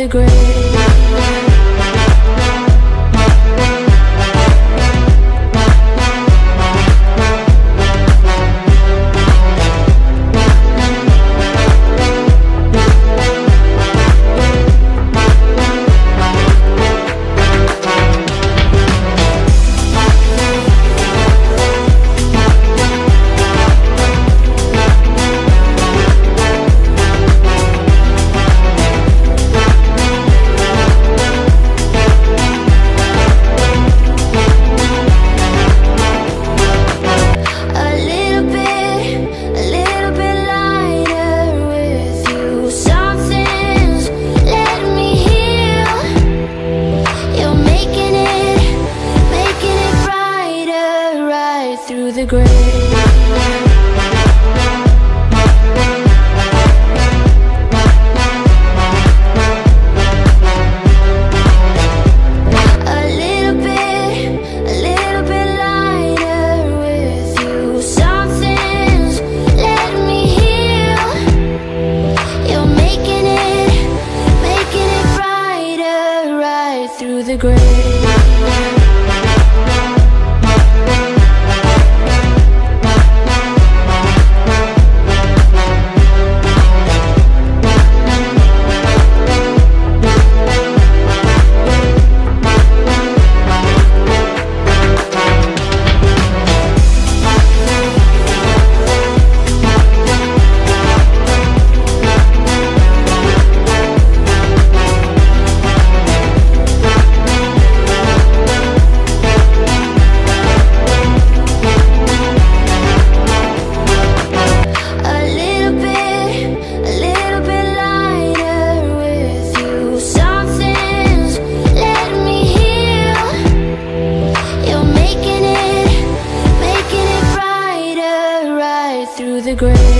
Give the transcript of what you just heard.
the gray. Right through the gray. Great.